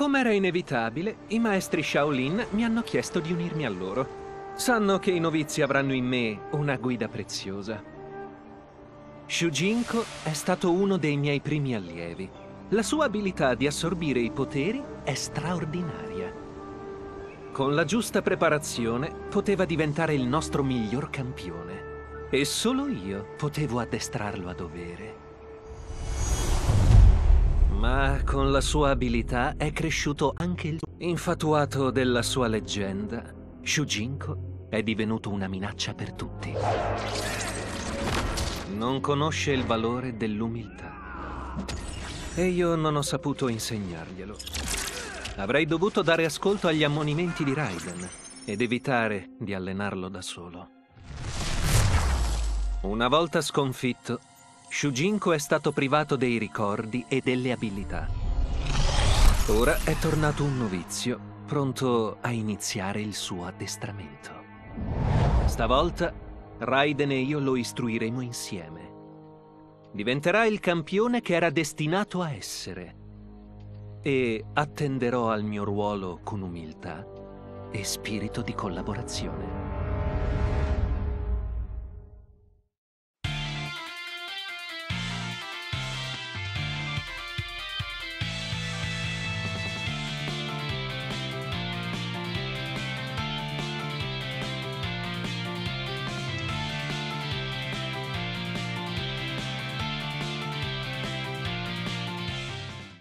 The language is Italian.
Come era inevitabile, i maestri Shaolin mi hanno chiesto di unirmi a loro. Sanno che i novizi avranno in me una guida preziosa. Shujinko è stato uno dei miei primi allievi. La sua abilità di assorbire i poteri è straordinaria. Con la giusta preparazione poteva diventare il nostro miglior campione. E solo io potevo addestrarlo a dovere. Ma con la sua abilità è cresciuto anche il... Infatuato della sua leggenda, Shujinko è divenuto una minaccia per tutti. Non conosce il valore dell'umiltà. E io non ho saputo insegnarglielo. Avrei dovuto dare ascolto agli ammonimenti di Raiden ed evitare di allenarlo da solo. Una volta sconfitto, Shujinko è stato privato dei ricordi e delle abilità. Ora è tornato un novizio, pronto a iniziare il suo addestramento. Stavolta Raiden e io lo istruiremo insieme. Diventerà il campione che era destinato a essere. E attenderò al mio ruolo con umiltà e spirito di collaborazione.